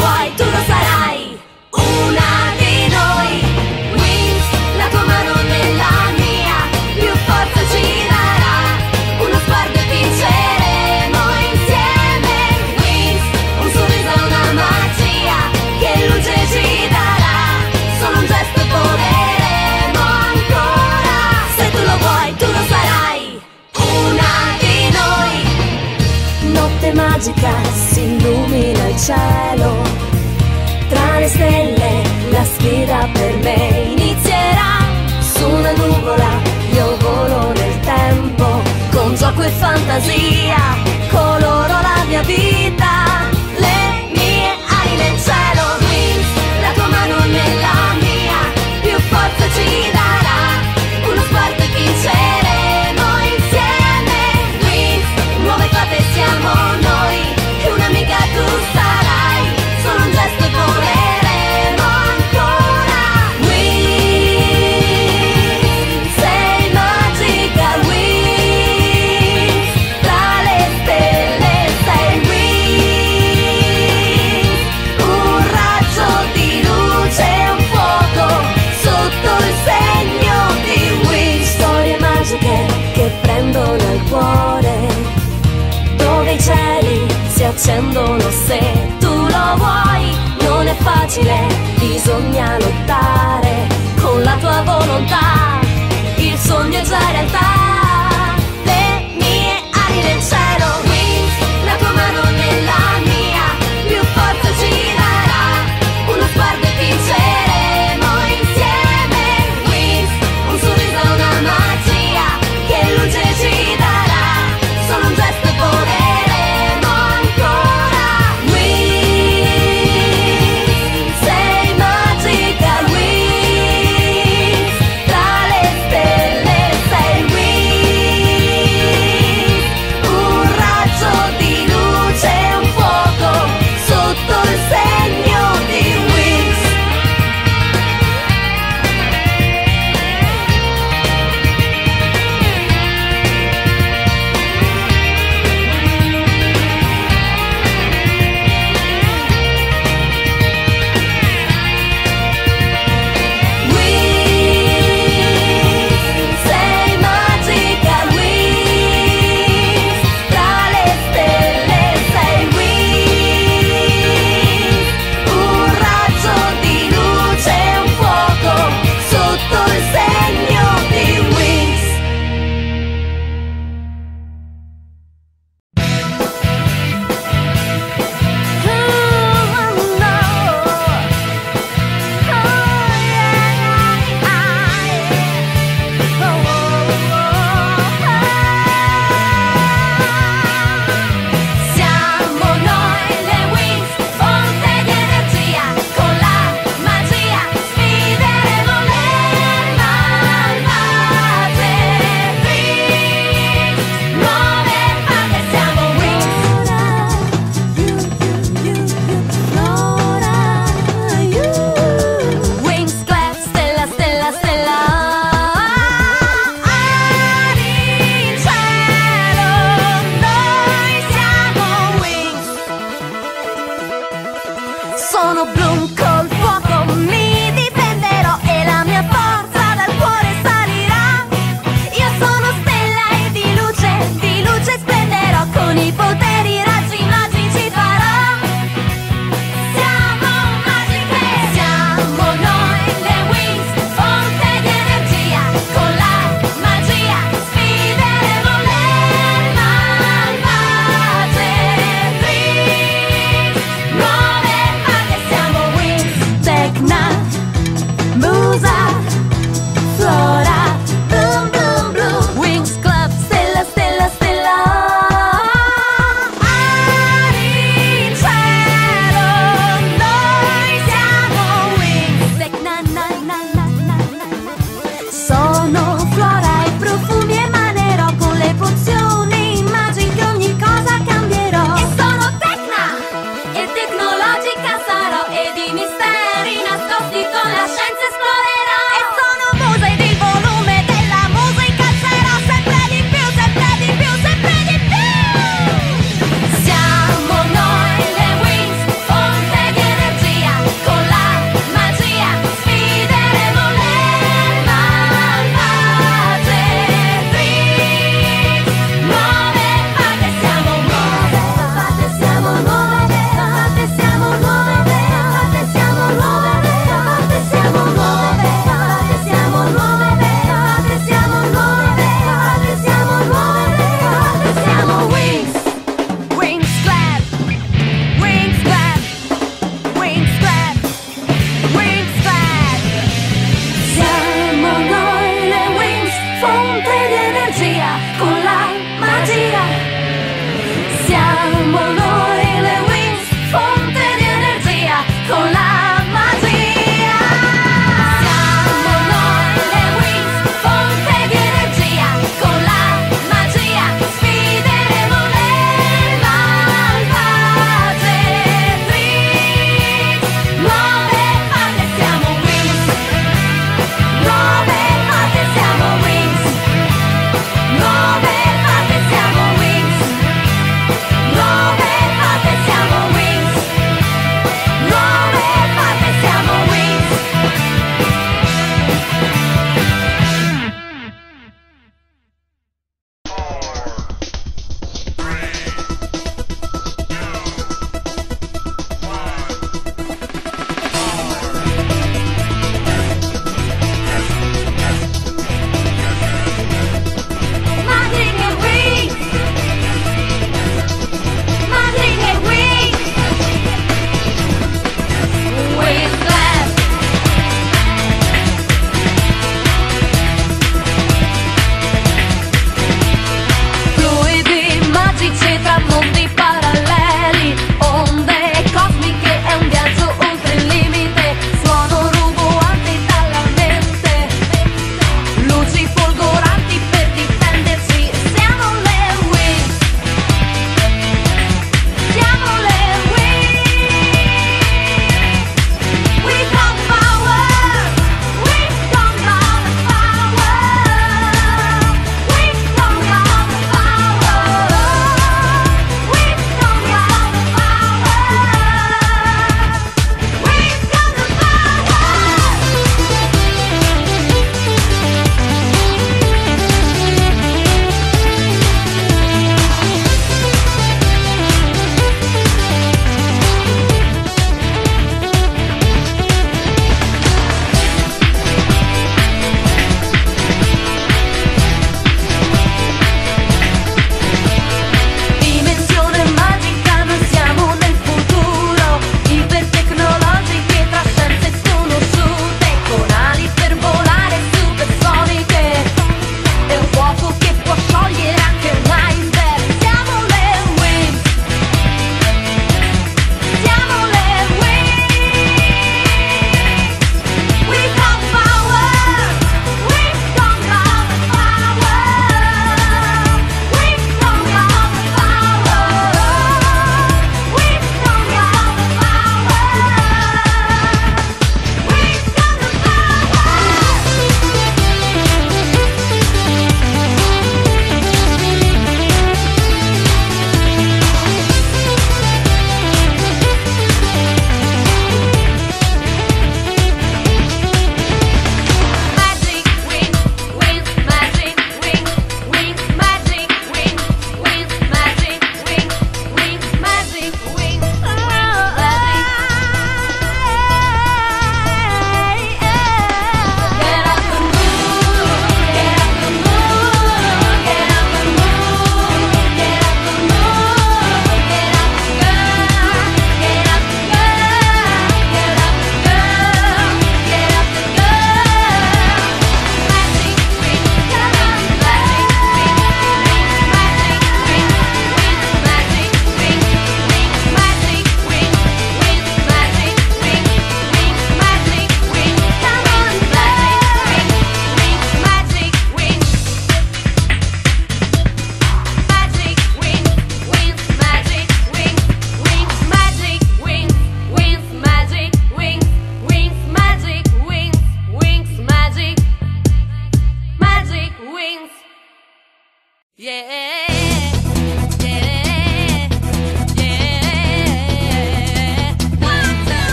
vuoi, tu lo sarai una di noi. Wings, la tua mano nella mia, più forza ci darà, uno sguardo e vinceremo insieme. Wings, un sorriso e una magia, che luce ci darà, solo un gesto e voleremo ancora. Se tu lo vuoi, tu lo sarai una di noi. Notte magica si illumina il cielo fantasia coloro la mia vita.